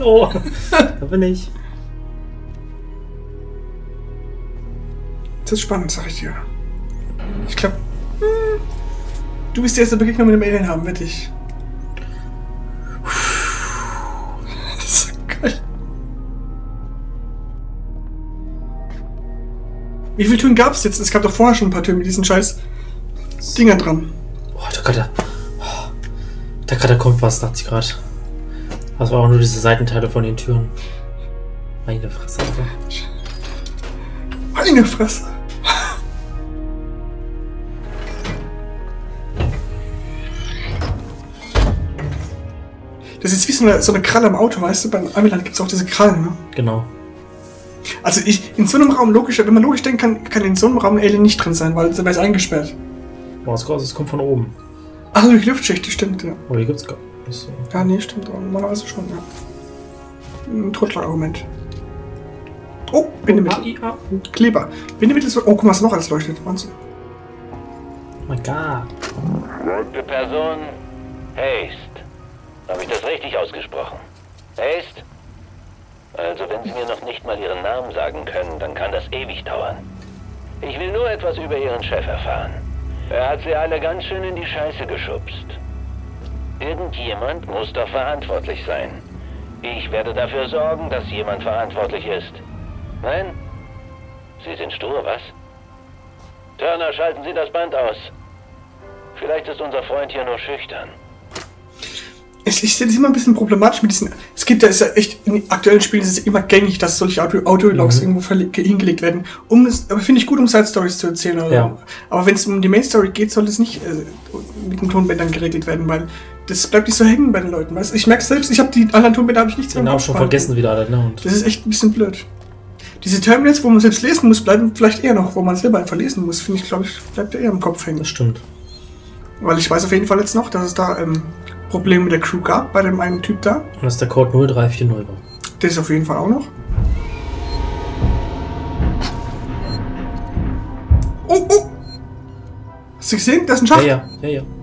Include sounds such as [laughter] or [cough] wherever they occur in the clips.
oh, [laughs] da bin ich. Das ist spannend, sag ich dir. Ich glaube, du wirst die erste Begegnung mit dem Alien haben, wette ich. [laughs] Das ist so geil. Wie viele Türen gab es jetzt? Es gab doch vorher schon ein paar Türen mit diesen scheiß Dingern dran. Oh, da gerade. Oh, da gerade kommt was, dachte ich gerade. Das war auch nur diese Seitenteile von den Türen. Meine Fresse, Alter. Meine Fresse. Das ist wie so eine, so eine Kralle im Auto, weißt du? Beim Amiland gibt es auch diese Krallen, ne? Genau. Also ich, in so einem Raum, logisch, wenn man logisch denkt, kann, kann in so einem Raum ein Alien nicht drin sein, weil er ist eingesperrt. Boah, es kommt, es von oben. Ach, durch Luftschächte, stimmt, ja. Aber hier gibt's gar nicht so. Ja, nee, stimmt, normalerweise schon, ja. Ein Totschlagargument. Oh, Bindemittel. Ah, Kleber. Bindemittel ist. Oh, guck mal, was noch alles leuchtet. Wahnsinn. Oh mein Gott. Gute Person, Haste. Habe ich das richtig ausgesprochen? Haste? Also, wenn Sie mir noch nicht mal Ihren Namen sagen können, dann kann das ewig dauern. Ich will nur etwas über Ihren Chef erfahren. Er hat Sie alle ganz schön in die Scheiße geschubst. Irgendjemand muss doch verantwortlich sein. Ich werde dafür sorgen, dass jemand verantwortlich ist. Nein? Sie sind stur, was? Turner, schalten Sie das Band aus. Vielleicht ist unser Freund hier nur schüchtern. Sehe das immer ein bisschen problematisch mit diesen. Es gibt ja, ist ja echt, in aktuellen Spielen ist es immer gängig, dass solche Audio- Audiologs Mhm. irgendwo hingelegt werden. Um es, aber finde ich gut, um Side Stories zu erzählen. Oder Ja. Aber wenn es um die Main Story geht, soll es nicht äh, mit den Tonbändern geregelt werden, weil das bleibt nicht so hängen bei den Leuten. Weißt? Ich merke selbst, ich habe die anderen Tonbänder habe ich nicht so Den Namen schon vergessen wieder alle, ne? Und Das ist echt ein bisschen blöd. Diese Terminals, wo man selbst lesen muss, bleiben vielleicht eher noch, wo man selber einfach lesen muss, finde ich, glaube ich, bleibt eher im Kopf hängen. das stimmt. Weil ich weiß auf jeden Fall jetzt noch, dass es da ähm, Probleme mit der Crew gab, bei dem einen Typ da. Und dass der Code 0340 war. Das ist auf jeden Fall auch noch. Oh, oh! Hast du gesehen? Da ist ein Ja, Schacht. ja, ja, ja. Jetzt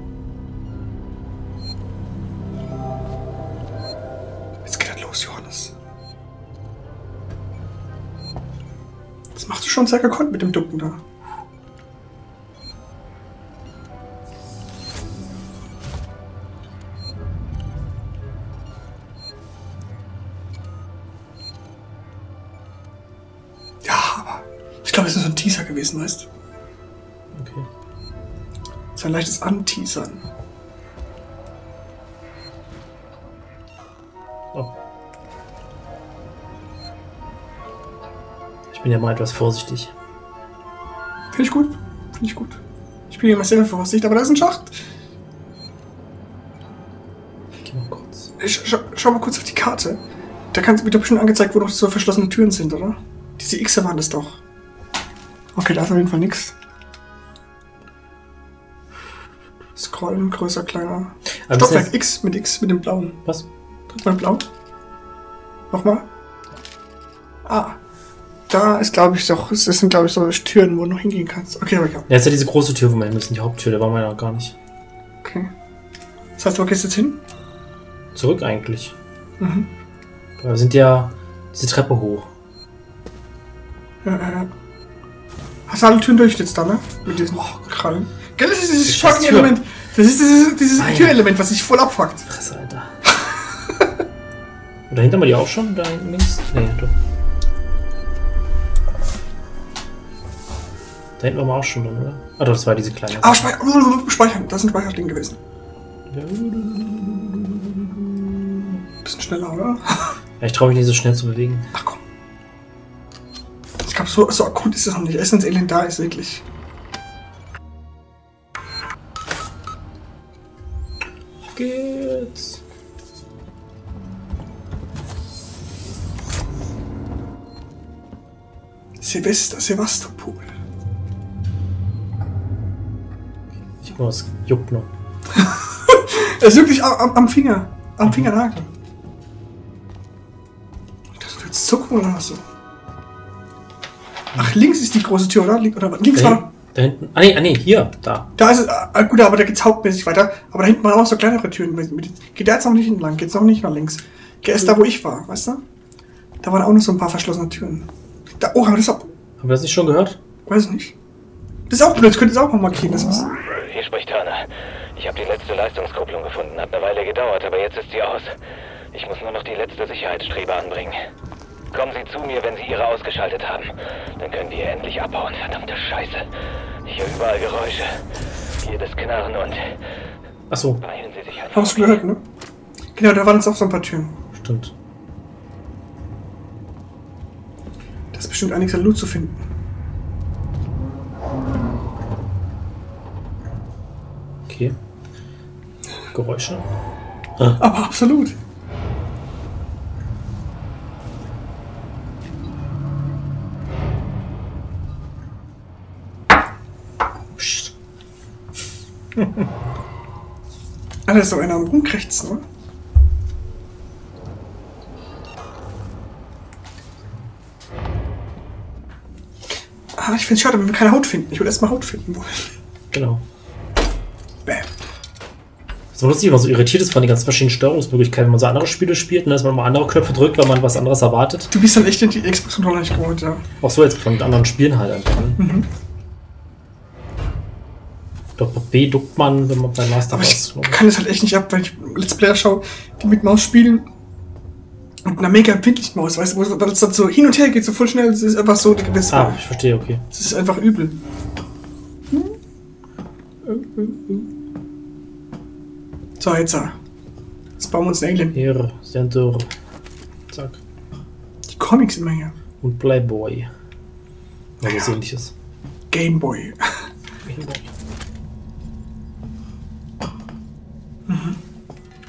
schon sehr gekonnt mit dem Ducken da. Ja, aber ich glaube, es ist so ein Teaser gewesen, weißt du? Okay. So ein leichtes Anteasern. Bin ja mal etwas vorsichtig. Finde ich gut. Finde ich gut. Ich bin immer sehr vorsichtig, aber da ist ein Schacht. Geh mal kurz. Ich, schau, schau mal kurz auf die Karte. Da kann, wird doch bestimmt angezeigt, wo noch so verschlossene Türen sind, oder? Diese Xe waren das doch. Okay, da ist auf jeden Fall nichts. Scrollen, größer, kleiner. Aber Stockwerk X mit X, mit dem blauen. was? Drück mal blau. Nochmal. Ah. Da ist, glaube ich, doch, das sind, glaube ich, so Türen, wo du noch hingehen kannst. Okay, aber ja. Ja, ist ja diese große Tür, wo wir hin müssen, die Haupttür, da waren wir ja noch gar nicht. Okay. Das heißt, du gehst jetzt hin? Zurück eigentlich. Mhm. Aber wir sind ja diese Treppe hoch. Ja, ja, ja. Hast du alle Türen durch jetzt da, ne? Mit diesen Krallen. Gell, das ist dieses Die scheiß fucking Tür. Element. Das ist dieses, dieses. Türelement, was sich voll abfuckt. Fresse, Alter. [laughs] Und dahinter mal die auch schon? Da hinten links? Nee, doch. Da hinten waren wir auch schon drin, oder? Ah, doch, das war diese kleine. Ah, Speicher, speichern. Das ist ein Speicherding gewesen. Bisschen schneller, oder? Ja, ich traue mich nicht so schnell zu bewegen. Ach komm. Ich glaube, so, so akut ist es noch nicht. Das Elend da ist, wirklich. Auf geht's. Silvester, Sevastopol. Nur was juckt noch. Er ist wirklich am, am, Finger. Am Fingernagel. Ich dachte, du willst zucken oder was so? Ach, links ist die große Tür, oder? Oder links Da, war. da hinten. Ah, nee, ah, nee, hier, da. Da ist es. Ah, gut, aber da geht's hauptmäßig weiter. Aber da hinten waren auch so kleinere Türen. Mit, mit, geht da jetzt noch nicht entlang? Geht's noch nicht nach links? Erst da, wo ich war, weißt du? Da waren auch noch so ein paar verschlossene Türen. Da, oh, aber das ist auch, Haben wir das nicht schon gehört? weiß ich nicht. Das ist auch blöd, das könnte es auch mal markieren. Das ist, Hier spricht Turner. Ich habe die letzte Leistungskupplung gefunden. Hat eine Weile gedauert, aber jetzt ist sie aus. Ich muss nur noch die letzte Sicherheitsstrebe anbringen. Kommen Sie zu mir, wenn Sie Ihre ausgeschaltet haben. Dann können wir endlich abhauen. Verdammte Scheiße. Ich höre überall Geräusche. Jedes Knarren und... Achso, Beeilen Sie sich einfach. hast du gehört, ne? Genau, da waren jetzt auch so ein paar Türen. stimmt. Da ist bestimmt einiges an Loot zu finden. Okay. Geräusche. Aber absolut. Psst. Ah, da ist doch einer am Rumkrächzen, oder? Ah, ich find's schade, wenn wir keine Haut finden. Ich will erstmal Haut finden wollen. Genau. So lustig, wenn man so irritiert ist von den ganzen verschiedenen Steuerungsmöglichkeiten, wenn man so andere Spiele spielt und dass man mal andere Knöpfe drückt, weil man was anderes erwartet. Du bist dann echt in die Xbox-Controller nicht gewohnt, ja. Auch so jetzt von anderen Spielen halt einfach. Ne? Doch bei B duckt man, wenn man bei Master Aber ich kann das halt echt nicht ab, weil ich Let's Player schaue, die mit Maus spielen und einer mega empfindlichen Maus, weißt du, wo es dann so hin und her geht, so voll schnell, das ist einfach so, das, Ah, ich verstehe, okay. das ist einfach übel. So, jetzt, jetzt bauen wir uns ein Alien. Hier, Center. Zack. Die Comics immer hier. Und Playboy. Oder was ähnliches. Gameboy. [laughs]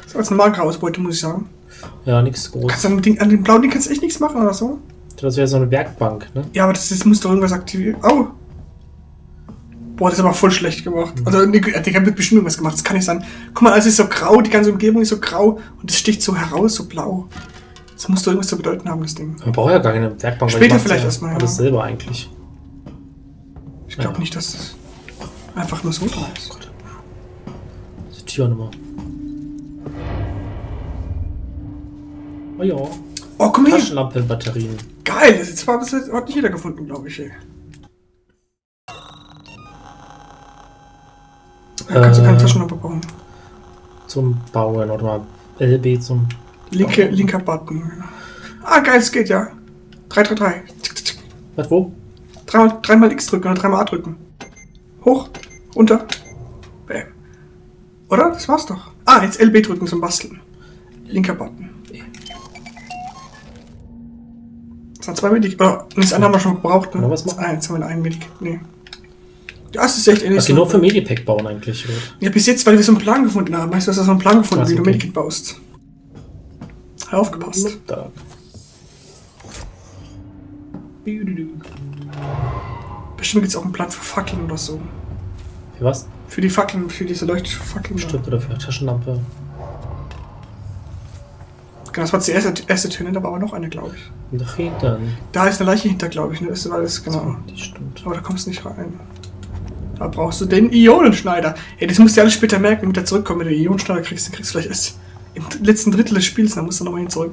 So, als normale Ausbeute, muss ich sagen. Ja, nichts groß. Kannst du an dem, Ding, an dem blauen Ding kannst du echt nichts machen oder so? Das wäre so eine Werkbank, ne? Ja, aber das, das muss doch irgendwas aktivieren. Au! Boah, das ist aber voll schlecht gemacht. Also, nee, der hat mit bestimmt irgendwas gemacht. Das kann nicht sein. Guck mal, alles ist so grau, die ganze Umgebung ist so grau und es sticht so heraus, so blau. Das muss doch irgendwas zu bedeuten haben, das Ding. Man braucht ja gar keine Werkbank. Später vielleicht ja erstmal, Alles ja. selber eigentlich. Ich glaube Ja. nicht, dass das einfach nur so da ist. Gott. Die Türnummer. Oh ja. Oh, guck mal hier. Taschenlampenbatterien. Geil, das ist zwar bis jetzt hat nicht jeder gefunden, glaube ich. Ey. Da kannst du keine Äh. Taschenlampe bauen. Zum Bauen oder mal LB zum. Linke, linker Button. Ah, geil, es geht ja. 3, 3, 3. Tick, tick, tick. Was wo? Dreimal, dreimal X drücken oder dreimal A drücken. Hoch, runter. Bam. Oder? Das war's doch. Ah, jetzt LB drücken zum Basteln. Linker Button. Das sind zwei Medik. Nee, das eine haben wir schon gebraucht, ne? Was machen? Jetzt haben wir einen Medik. Nee. Ja, es ist echt ähnlich. Das geht nur für Medipack bauen eigentlich. oder? Ja, bis jetzt, weil wir so einen Plan gefunden haben. Weißt du, hast du so einen Plan gefunden, so, wie du okay. Medikit baust. Hör aufgepasst. Da. Bestimmt gibt's auch einen Plan für Fackeln oder so. Für was? Für die Fackeln, für diese Leuchtfackeln. da. Stimmt, oder für Taschenlampe. Genau, das war die erste, erste Tür, ne? da war aber noch eine, glaube ich. Hinten. Da ist eine Leiche hinter, glaube ich. Ne? Das war das, genau. Die stimmt. Aber da kommst du nicht rein. Da brauchst du den Ionenschneider. Ey, das musst du alles später merken, damit er zurückkommt. Wenn du den Ionenschneider kriegst, dann kriegst du vielleicht erst im letzten Drittel des Spiels, dann musst du nochmal hin zurück.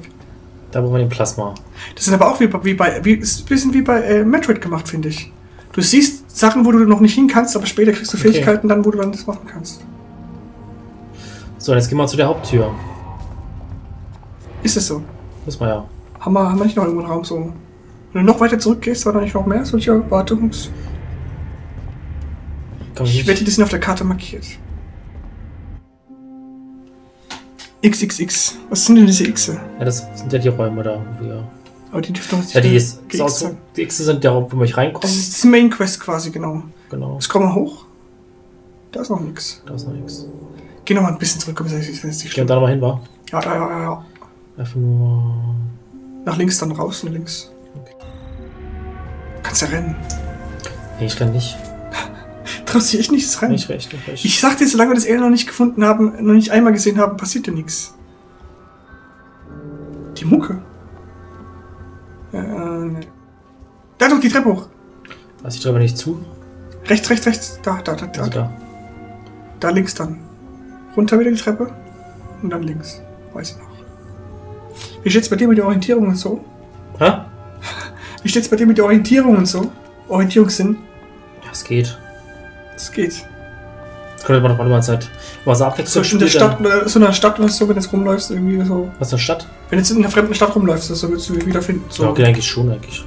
Da brauchen wir den Plasma. Das ist aber auch wie, bei- wie bei, wie, ist ein bisschen wie bei äh, Metroid gemacht, finde ich. Du siehst Sachen, wo du noch nicht hin kannst, aber später kriegst du Okay. Fähigkeiten dann, wo du dann das machen kannst. So, jetzt gehen wir zu der Haupttür. Ist es so? Muss man ja. Haben wir, haben wir nicht noch irgendwo einen Raum so? Wenn du noch weiter zurückgehst, war da nicht noch mehr solcher Wartungs... Man Ich wette, die sind auf der Karte markiert. XXX. Was sind denn diese X? Ja, das sind ja die Räume da, wo wir. Aber die dürften doch nicht Ja, die ist, ist auch so, die X sind der Raum, wo wir reinkommen. Das ist die Main Quest quasi, genau. Genau. Scroll mal hoch. Da ist noch nichts. Da ist noch nichts. Geh noch mal ein bisschen zurück, aber das ist nicht schlimm. da nochmal hin, war? Ja, ja, ja, ja, ja. Einfach nur. Nach links dann raus und links. Okay. Kannst ja rennen. Nee, ich kann nicht. Traust dich echt nicht das Rennen? Nicht recht, nicht recht. Ich sagte, solange wir das Alien noch nicht gefunden haben, noch nicht einmal gesehen haben, passiert ja nichts. Die Mucke. Äh, ne. Da doch die Treppe hoch. Lass ich Treppe nicht zu. Rechts, rechts, rechts. Da, da, da, da. Also da. Da links dann. Runter wieder die Treppe. Und dann links. Weiß ich noch. Wie steht's bei dir mit der Orientierung und so? Hä? Wie steht's bei dir mit der Orientierung und so? Orientierungssinn? Ja, es geht. Es geht. Das könnte man doch mal Zeit. Was So abwechselnd in der Stadt, äh, so in der Stadt oder so, wenn du jetzt rumläufst, irgendwie so. Was ist eine Stadt? Wenn du jetzt in einer fremden Stadt rumläufst, so willst du wiederfinden. So. Ja, okay, eigentlich schon, eigentlich.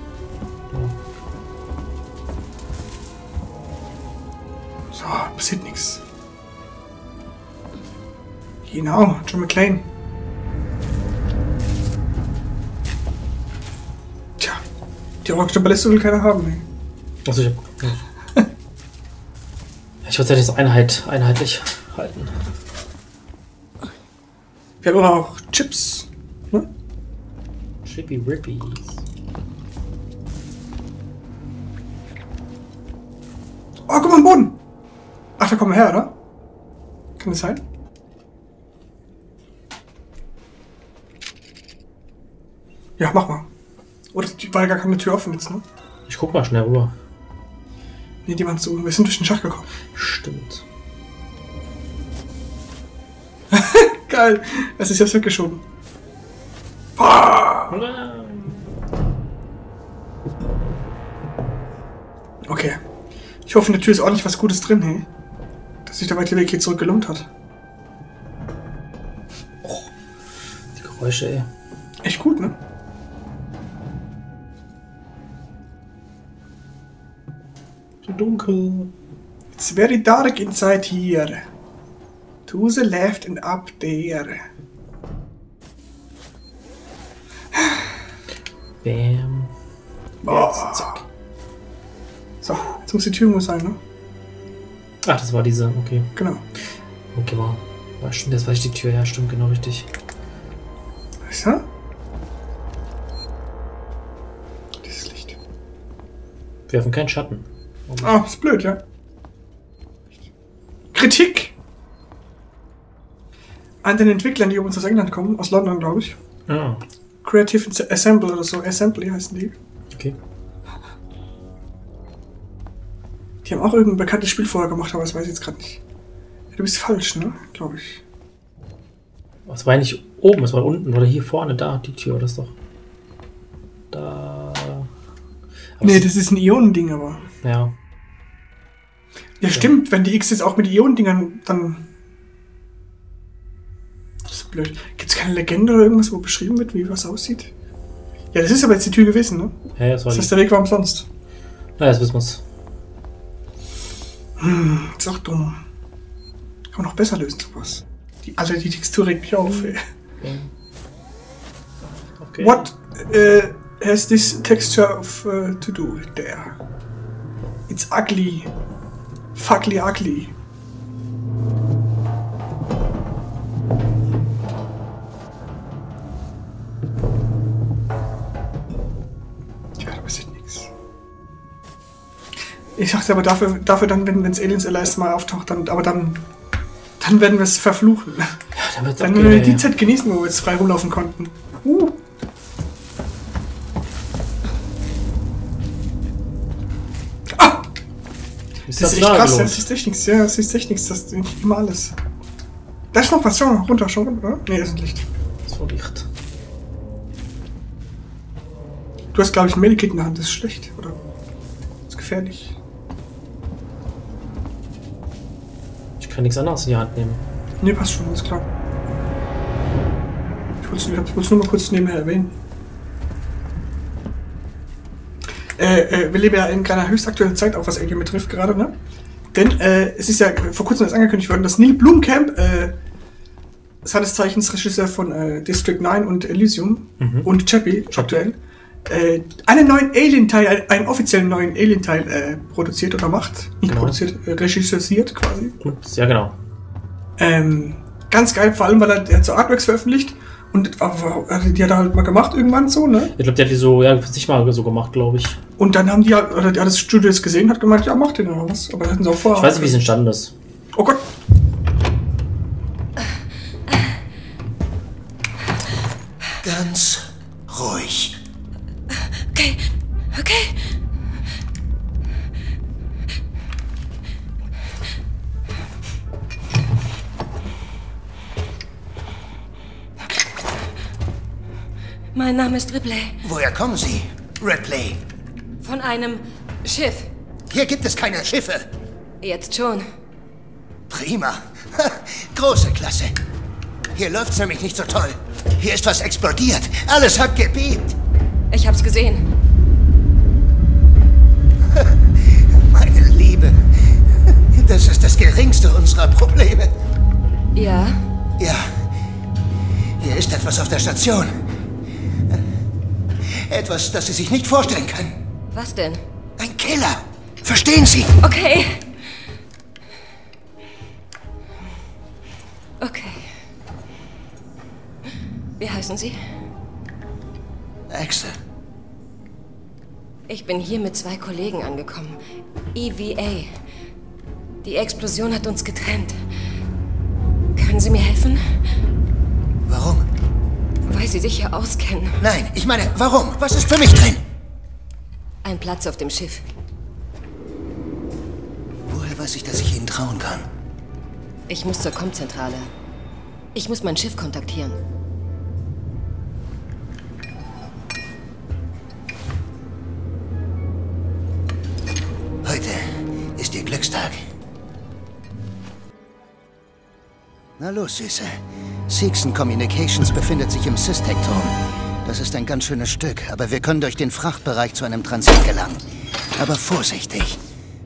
So, passiert nichts. Genau, John McClane. Tja, die orange Balliste will keiner haben. Ey. Also ich hab. Ich würde es ja nicht Einheit, einheitlich halten. Wir haben auch Chips. Ne? Chippy Rippies. Oh, guck mal am Boden. Ach, da kommen wir her, oder? Kann das sein? Ja, mach mal. Oder die war ja gar keine Tür offen jetzt, ne? Ich guck mal schnell rüber. Nee, die waren zu. Wir sind durch den Schacht gekommen. Stimmt. [laughs] Geil. Es ist jetzt weggeschoben. Okay. Ich hoffe, in der Tür ist ordentlich was Gutes drin, hey. Dass sich der weite Weg hier zurück gelohnt hat. Die Geräusche, ey. Echt gut, ne? Dunkel. It's very dark inside here. To the left and up there. Bam. Boah. zack. So, jetzt muss die Tür irgendwo sein, ne? Ach, das war diese, okay. Genau. Okay, mal. War stimmt, das war die Tür, ja, stimmt, genau richtig. Ist er? Dieses Licht. Wir werfen keinen Schatten. Ah, ist blöd, ja. Kritik! An den Entwicklern, die übrigens aus England kommen, aus London, glaube ich. Ah, Creative Assemble oder so, Assembly heißen die. okay. Die haben auch irgendein bekanntes Spiel vorher gemacht, aber das weiß ich jetzt gerade nicht. Du bist falsch, ne? Glaube ich. Das war ja nicht oben, es war unten oder hier vorne, da, die Tür, oder ist doch. Da. Aber Nee, das ist ein Ionending, aber. Ja. Ja, stimmt, wenn die X jetzt auch mit Ionendingern, dann. Das ist blöd. Gibt es keine Legende oder irgendwas, wo beschrieben wird, wie was aussieht? Ja, das ist aber jetzt die Tür gewesen, ne? Ja, das war Das heißt, der Weg war umsonst. Na, jetzt wissen wir's. Das ist auch dumm. Kann man noch besser lösen, sowas. Die, Alter, die Textur regt mich auf, ey. Okay. What uh, has this texture of uh, to do there? It's ugly. Fuckly ugly. Ja, da passiert nichts. Ich dachte aber dafür, dafür dann, wenn es Aliens Allies mal auftaucht, dann, aber dann, dann werden wir es verfluchen. Ja, dann wird's Dann werden wir die. Zeit genießen, wo wir jetzt frei rumlaufen konnten. Uh. Ist das das ist echt krass, das ist echt nichts. Ja, das ist echt nichts, das ist immer alles. Da ist noch was, schau mal, runter, schau runter, oder? Nee, das ist ein Licht. So Licht. Du hast, glaube ich, ein Medikit in der Hand, das ist schlecht, oder? Das ist gefährlich. Ich kann nichts anderes in die Hand nehmen. Nee, passt schon, alles klar. Ich wollte es nur mal kurz nebenher erwähnen. Äh, äh, wir leben ja in einer höchst aktuellen Zeit, auch was Alien betrifft gerade, ne? Denn äh, es ist ja vor kurzem erst angekündigt worden, dass Neil Blomkamp, äh, seines Zeichens Regisseur von äh, District 9 und Elysium Mhm. und Chappie aktuell, äh, einen neuen Alien-Teil, einen, einen offiziellen neuen Alien-Teil äh, produziert oder macht. Nicht Genau. produziert, äh, regisseusiert quasi. Ja, genau. Ähm, ganz geil, vor allem, weil er, hat so Artworks veröffentlicht und die hat er halt mal gemacht irgendwann so, ne? Ich glaube, der hat die so, ja, für sich mal so gemacht, glaube ich. Und dann haben die halt, oder die hat das Studio das gesehen, hat gemeint, ja, mach den oder was. Aber hätten sie auch vor. Ich weiß nicht, wie es entstanden ist. Oh Gott. Ganz ruhig. Okay, okay. Mein Name ist Ripley. Woher kommen Sie, Ripley? Von einem Schiff. Hier gibt es keine Schiffe. Jetzt schon. Prima. Große Klasse. Hier läuft's nämlich nicht so toll. Hier ist was explodiert. Alles hat gebebt. Ich hab's gesehen. [laughs] Meine Liebe. Das ist das geringste unserer Probleme. Ja? Ja. Hier ist etwas auf der Station. Etwas, das Sie sich nicht vorstellen können. Was denn? Ein Killer. Verstehen Sie? Okay. Okay. Wie heißen Sie? Axel. Ich bin hier mit zwei Kollegen angekommen. EVA. Die Explosion hat uns getrennt. Können Sie mir helfen? Weil Sie sich hier auskennen. Nein, ich meine, warum? Was ist für mich drin? Ein Platz auf dem Schiff. Woher weiß ich, dass ich Ihnen trauen kann? Ich muss zur Komzentrale. Ich muss mein Schiff kontaktieren. Heute ist Ihr Glückstag. Na los, Süße. Seegson Communications befindet sich im Systec-Turm. Das ist ein ganz schönes Stück, aber wir können durch den Frachtbereich zu einem Transit gelangen. Aber vorsichtig.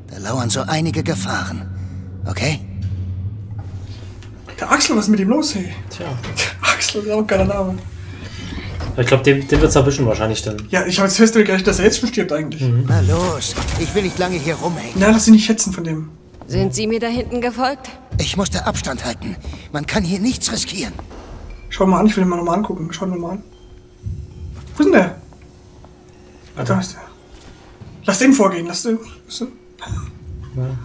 Da lauern so einige Gefahren. Okay? Der Axel, was ist mit ihm los, hey? Tja. Axel ist auch ein geiler Name. Ich glaube, den, den wird's erwischen wahrscheinlich dann. Ja, ich habe jetzt fest damit gerechnet, dass er jetzt schon stirbt eigentlich. Na los. Ich will nicht lange hier rumhängen. Na, lass ihn nicht hetzen von dem. Sind Sie mir da hinten gefolgt? Ich musste Abstand halten. Man kann hier nichts riskieren. Schau mal an, ich will ihn mal nochmal angucken. Schau mal an. Wo ist denn der? Ah, da ist der. Lass den vorgehen, lass den. Lass, den. Ja.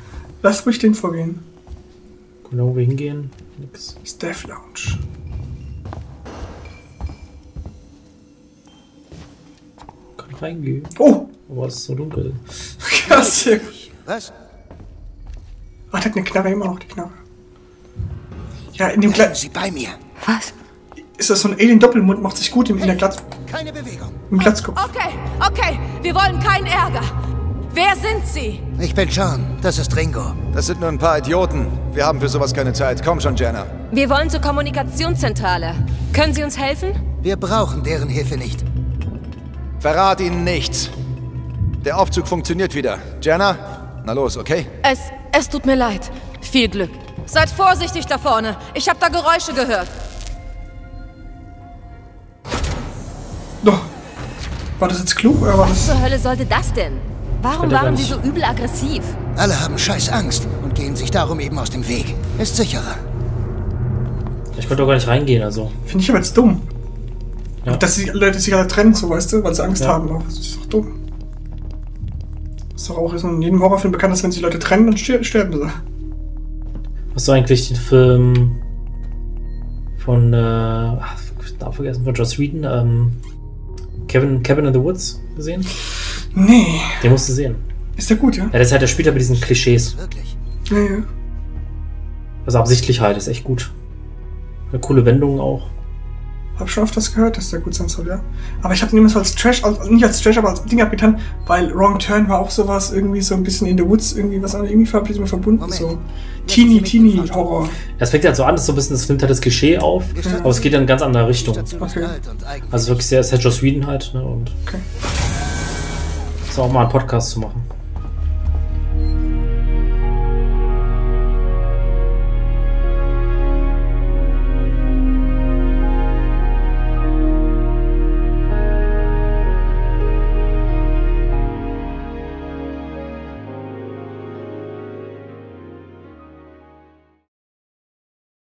lass ruhig den vorgehen. Genau, wo wir hingehen. Nix. Staff Lounge. Kann reingehen. Oh! Aber es ist so dunkel. [laughs] Was? Ach, der hat eine Knarre immer noch, die Knarre. Ja, in dem Gla Sie bei mir. Was? ist das so ein Alien-Doppelmund, macht sich gut im, in der Glatz, Keine Bewegung. im Glatzkopf. Okay, okay, wir wollen keinen Ärger. Wer sind Sie? Ich bin John. Das ist Ringo. Das sind nur ein paar Idioten. Wir haben für sowas keine Zeit. Komm schon, Jenna. Wir wollen zur Kommunikationszentrale. Können Sie uns helfen? Wir brauchen deren Hilfe nicht. Verrat ihnen nichts. Der Aufzug funktioniert wieder. Jenna, na los, okay? Es, es tut mir leid. Viel Glück. Seid vorsichtig da vorne. Ich habe da Geräusche gehört. Doch. War das jetzt klug oder war das. Zur Hölle sollte das denn? Warum Könnte waren Sie so übel aggressiv? Alle haben scheiß Angst und gehen sich darum eben aus dem Weg. Ist sicherer. Ich konnte auch gar nicht reingehen, also. Finde ich aber jetzt dumm. Ja. Dass die Leute sich alle trennen, so weißt du, weil sie Angst Ja. haben. Das ist doch dumm. Das ist doch auch in jedem Horrorfilm bekannt, dass wenn sich Leute trennen, dann sterben sie. Hast du eigentlich den Film von, äh, ach, Namen vergessen, von Joss Whedon, ähm, Kevin, Cabin in the Woods gesehen? Nee. Den musst du sehen. Ist der gut, ja? Ja, das ist halt, der spielt halt mit diesen Klischees. Wirklich. Ja, ja. Also absichtlich halt, ist echt gut. Eine coole Wendung auch. Hab schon öfters gehört, dass der gut sein soll, ja. Aber ich habe ihn immer so als Trash, als, nicht als Trash, aber als Ding abgetan, weil Wrong Turn war auch sowas, irgendwie so ein bisschen in the Woods, irgendwie was irgendwie ver- verbunden, Moment. so. Teeny, Teeny. Horror. Das fängt halt so an, das ist so ein bisschen, das nimmt halt das Klischee auf, aber es geht in eine ganz andere Richtung. Okay. Also wirklich sehr, halt Joss Whedon halt, ne, und Okay. ist auch mal einen Podcast zu machen.